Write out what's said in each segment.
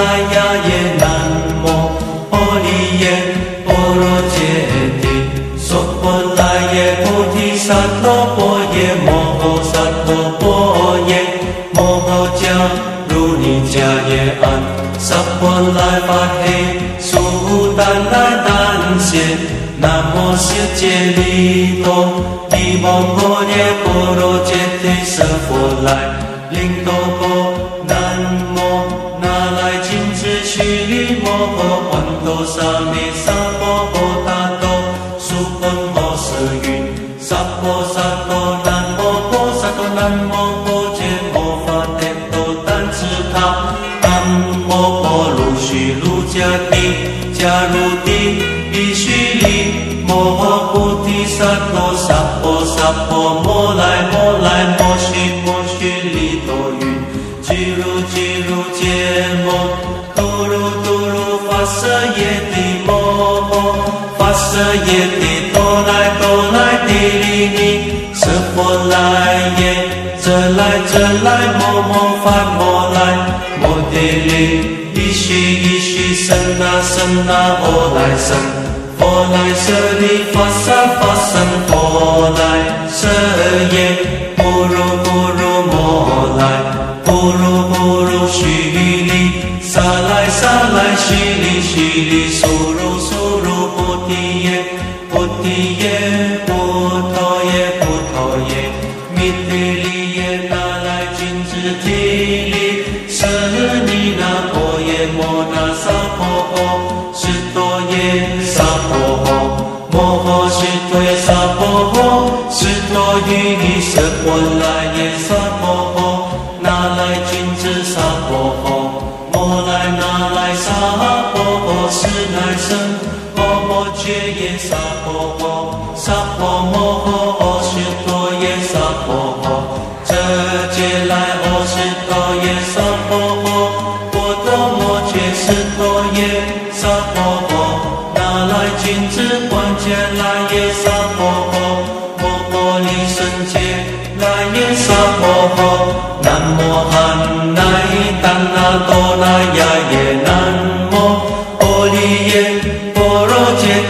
波婆耶，喃摩诃帝耶，波罗揭谛，波罗揭谛，菩提萨婆诃耶，摩诃萨婆耶，摩诃迦卢尼迦耶阿，萨婆那巴嘿，苏单那单悉，南无悉揭谛，哆，哆婆耶，波罗揭谛，波罗僧揭谛，罗提萨婆诃，林多波。南无婆卢须卢迦帝迦卢帝必须利摩诃菩提萨埵萨婆萨婆摩来摩来摩须摩须利多云俱如俱如揭摩多如多如发舍耶帝摩诃发舍耶帝多来多来帝利尼舍佛来耶这来这来摩摩发摩来摩帝利一须一须生那生那佛来生佛来舍利发萨发生佛来舍耶不如不如摩来不如不如须利萨来萨来须利须利苏如苏如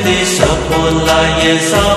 罗揭谛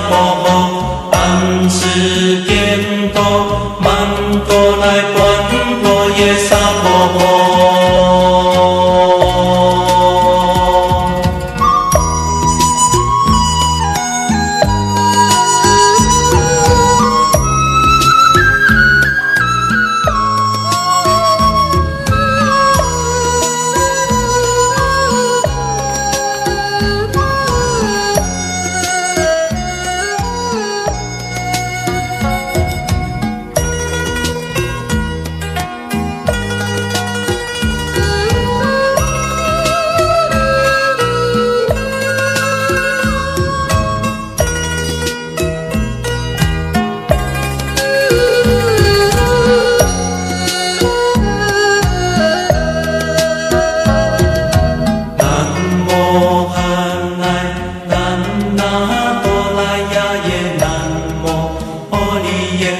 耶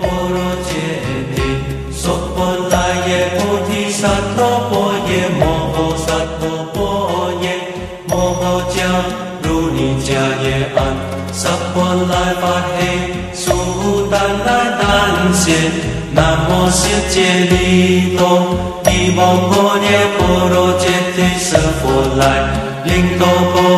波罗揭谛娑婆来耶菩提萨埵波耶摩诃萨埵波耶摩诃迦如尼迦耶安萨婆来发嘿苏丹来丹谢南无世界利多利摩诃耶波罗揭谛舍佛来灵多波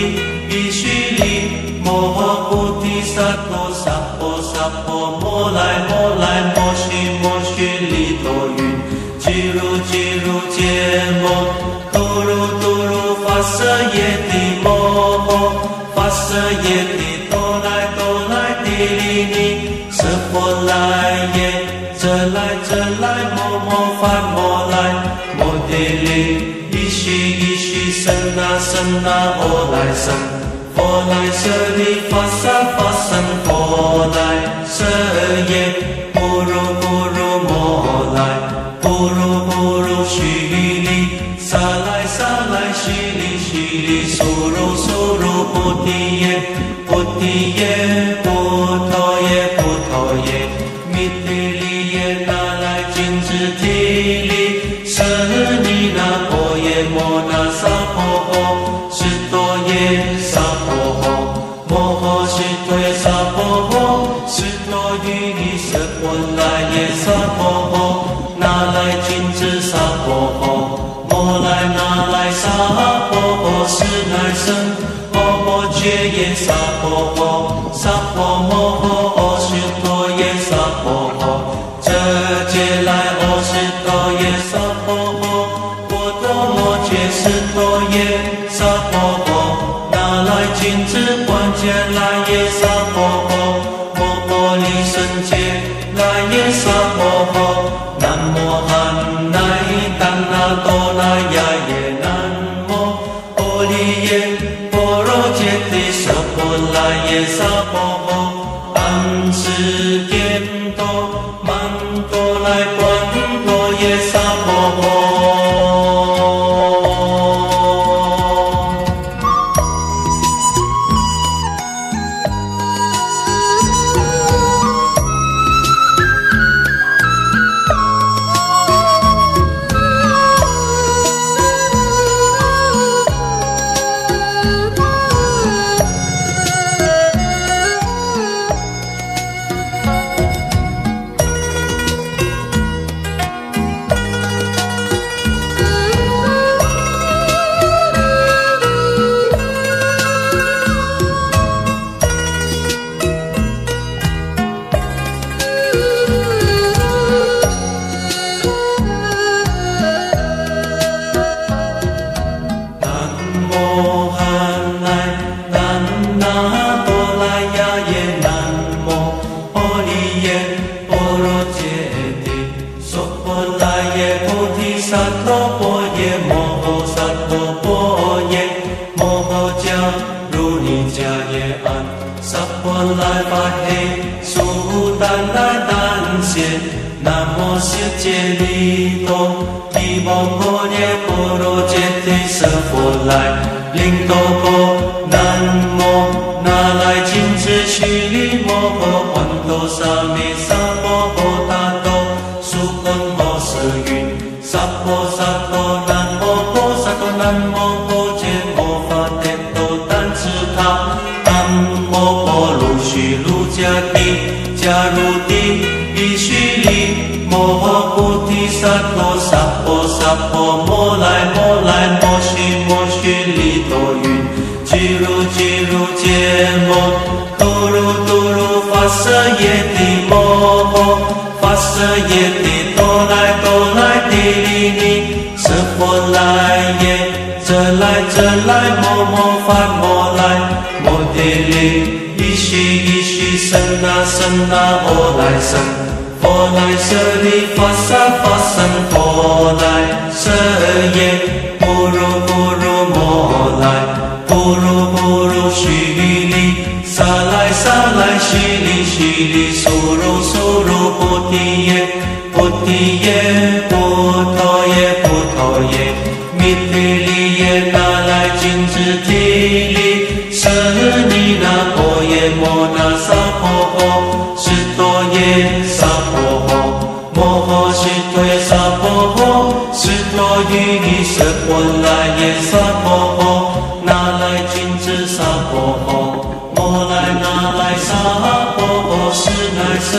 尼舍佛来耶这来这来摩摩发摩来摩帝利一须一须生那生那佛来生佛来舍利发萨发生佛来舍耶不如不如摩来不如不如须利萨来萨来须利须利菩提耶，菩提耶，菩提耶，菩提耶，耶弥提利耶，那来金智提利，舍利那婆耶，摩那萨婆诃，释多耶，萨婆诃，摩诃释多耶，萨婆诃，释多于尼舍波来耶，萨婆诃，那来金智萨婆诃，摩来那来萨婆诃，是来生。摩揭耶萨耶娑婆诃，安世间多，曼多来观世间多，满多来。 สัพโทนังโมปุ๊สักโตนังโมปุเจมูหะแต่ 真来摩摩发摩来，莫谛哩，一悉一悉，甚那甚那，佛来甚，佛来舍利，发沙发身，佛来舍耶，波如波如，莫来，波如波如，悉哩，萨来萨来，悉哩悉哩，娑如娑如，菩提耶，菩提耶，波陀耶波陀耶，弥提哩耶。欧来也娑婆诃南来金字娑婆诃莫来那来萨婆诃是南是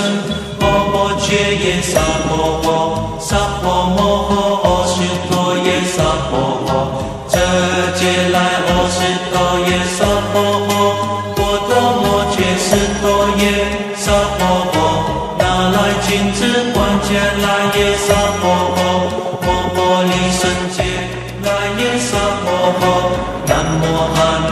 摩诃迦叶萨婆诃萨婆摩诃摩诃须陀耶萨婆诃这嗟来何是摩耶萨婆诃婆诃摩诃摩诃萨婆诃南来金字塔般若波罗蜜 Ramazan